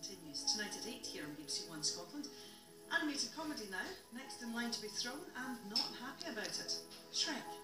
continues tonight at 8 here on BBC One Scotland. Animated comedy now, next in line to be thrown and not happy about it. Shrek.